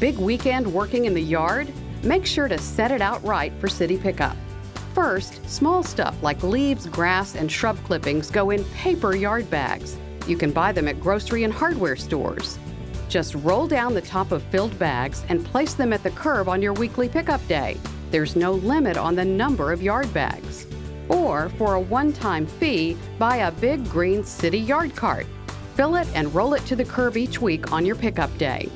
Big weekend working in the yard? Make sure to set it out right for city pickup. First, small stuff like leaves, grass, and shrub clippings go in paper yard bags. You can buy them at grocery and hardware stores. Just roll down the top of filled bags and place them at the curb on your weekly pickup day. There's no limit on the number of yard bags. Or, for a one time fee, buy a big green city yard cart. Fill it and roll it to the curb each week on your pickup day.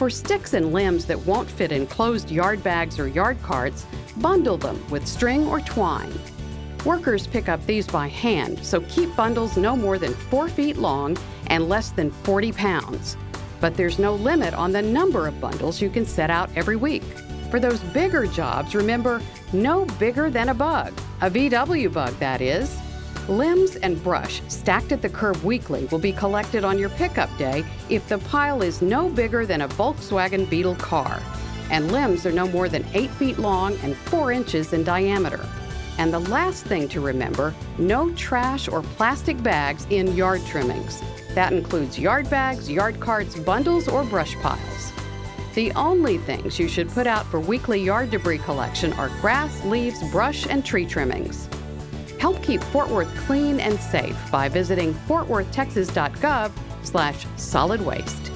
For sticks and limbs that won't fit in closed yard bags or yard carts, bundle them with string or twine. Workers pick up these by hand, so keep bundles no more than 4 feet long and less than 40 pounds. But there's no limit on the number of bundles you can set out every week. For those bigger jobs, remember no bigger than a bug, a VW bug, that is. Limbs and brush stacked at the curb weekly will be collected on your pickup day if the pile is no bigger than a Volkswagen Beetle car, and limbs are no more than 8 feet long and 4 inches in diameter. And the last thing to remember no trash or plastic bags in yard trimmings. That includes yard bags, yard carts, bundles, or brush piles. The only things you should put out for weekly yard debris collection are grass, leaves, brush, and tree trimmings. Help keep Fort Worth clean and safe by visiting fortworthtexas.gov slash solid waste.